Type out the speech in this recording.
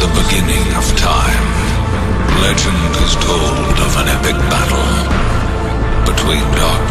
the beginning of time, legend is told of an epic battle between dark.